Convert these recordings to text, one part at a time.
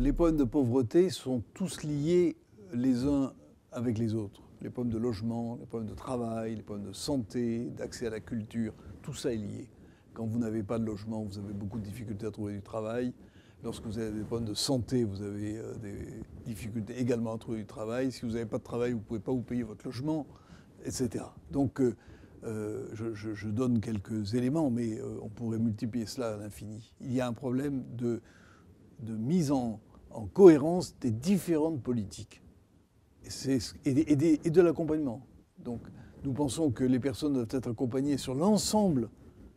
les problèmes de pauvreté sont tous liés les uns avec les autres. Les problèmes de logement, les problèmes de travail, les problèmes de santé, d'accès à la culture, tout ça est lié. Quand vous n'avez pas de logement, vous avez beaucoup de difficultés à trouver du travail. Lorsque vous avez des problèmes de santé, vous avez euh, des difficultés également à trouver du travail. Si vous n'avez pas de travail, vous ne pouvez pas vous payer votre logement, etc. Donc, euh, euh, je, donne quelques éléments, mais on pourrait multiplier cela à l'infini. Il y a un problème de, de mise en, en, cohérence des différentes politiques et, et, de l'accompagnement. Donc, nous pensons que les personnes doivent être accompagnées sur l'ensemble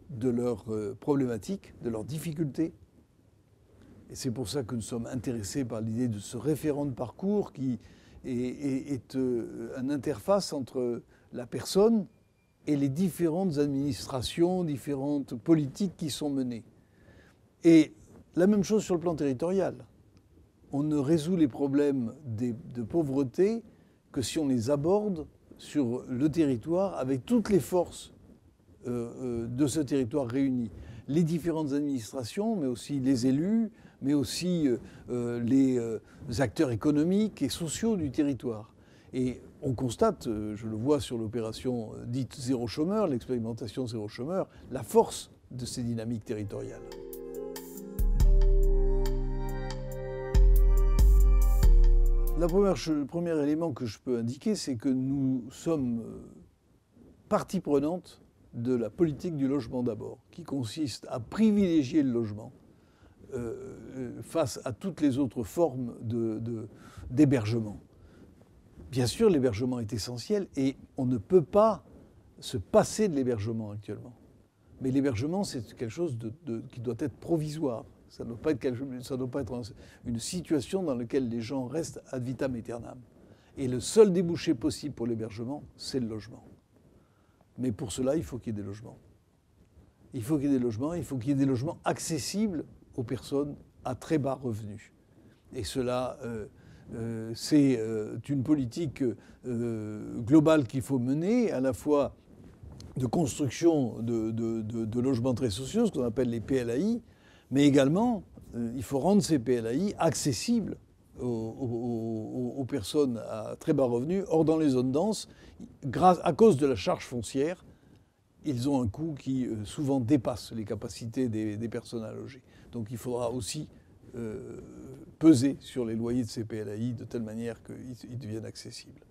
de leurs problématiques, de leurs difficultés, et c'est pour ça que nous sommes intéressés par l'idée de ce référent de parcours qui est, euh, une interface entre la personne et les différentes administrations, différentes politiques qui sont menées. Et la même chose sur le plan territorial. On ne résout les problèmes de pauvreté que si on les aborde sur le territoire avec toutes les forces euh, euh, de ce territoire réunies. Les différentes administrations, mais aussi les élus, mais aussi euh, les acteurs économiques et sociaux du territoire. Et on constate, je le vois sur l'opération dite zéro chômeur, l'expérimentation zéro chômeur, la force de ces dynamiques territoriales. Le premier élément que je peux indiquer, c'est que nous sommes partie prenante de la politique du logement d'abord, qui consiste à privilégier le logement euh, euh, face à toutes les autres formes d'hébergement. Bien sûr, l'hébergement est essentiel et on ne peut pas se passer de l'hébergement actuellement. Mais l'hébergement, c'est quelque chose qui doit être provisoire. Ça ne doit pas être, une situation dans laquelle les gens restent ad vitam aeternam. Et le seul débouché possible pour l'hébergement, c'est le logement. Mais pour cela, il faut qu'il y ait des logements. Il faut qu'il y ait des logements, il faut qu'il y ait des logements accessibles aux personnes à très bas revenus. Et cela, euh, euh, c'est euh, une politique globale qu'il faut mener, à la fois de construction de, logements très sociaux, ce qu'on appelle les PLAI, mais également, il faut rendre ces PLAI accessibles aux, aux, personnes à très bas revenus. Or, dans les zones denses, grâce, à cause de la charge foncière, ils ont un coût qui euh, souvent dépasse les capacités des, personnes à loger. Donc il faudra aussi euh, peser sur les loyers de ces PLAI de telle manière qu'ils deviennent accessibles.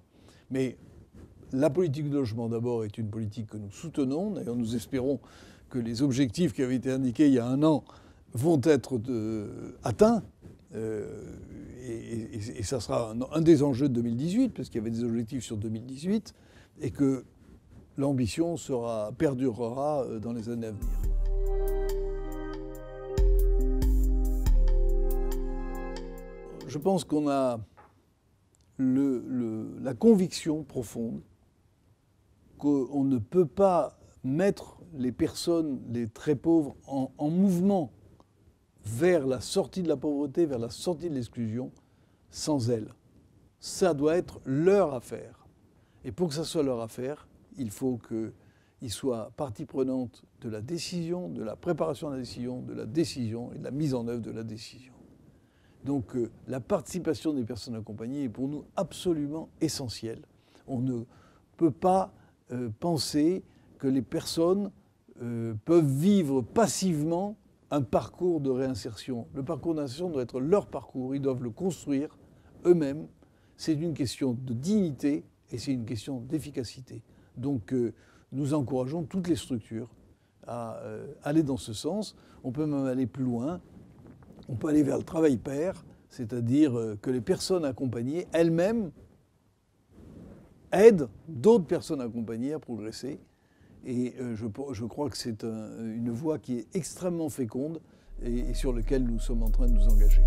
Mais la politique de logement d'abord est une politique que nous soutenons. D'ailleurs, nous espérons que les objectifs qui avaient été indiqués il y a un an vont être atteints. Euh, et, ça sera un, des enjeux de 2018, parce qu'il y avait des objectifs sur 2018, et que l'ambition perdurera euh, dans les années à venir. Je pense qu'on a la conviction profonde qu'on ne peut pas mettre les personnes, les très pauvres, en, mouvement vers la sortie de la pauvreté, vers la sortie de l'exclusion, sans elles. Ça doit être leur affaire. Et pour que ça soit leur affaire, il faut qu'ils soient partie prenante de la décision, de la préparation de la décision, de la décision et de la mise en œuvre de la décision. Donc euh, la participation des personnes accompagnées est pour nous absolument essentielle. On ne peut pas euh, penser que les personnes euh, peuvent vivre passivement un parcours de réinsertion. Le parcours d'insertion doit être leur parcours, ils doivent le construire eux-mêmes. C'est une question de dignité et c'est une question d'efficacité. Donc euh, nous encourageons toutes les structures à euh, aller dans ce sens. On peut même aller plus loin. On peut aller vers le travail pair, c'est-à-dire euh, que les personnes accompagnées elles-mêmes aident d'autres personnes accompagnées à progresser. Et je, crois que c'est une voie qui est extrêmement féconde et sur laquelle nous sommes en train de nous engager.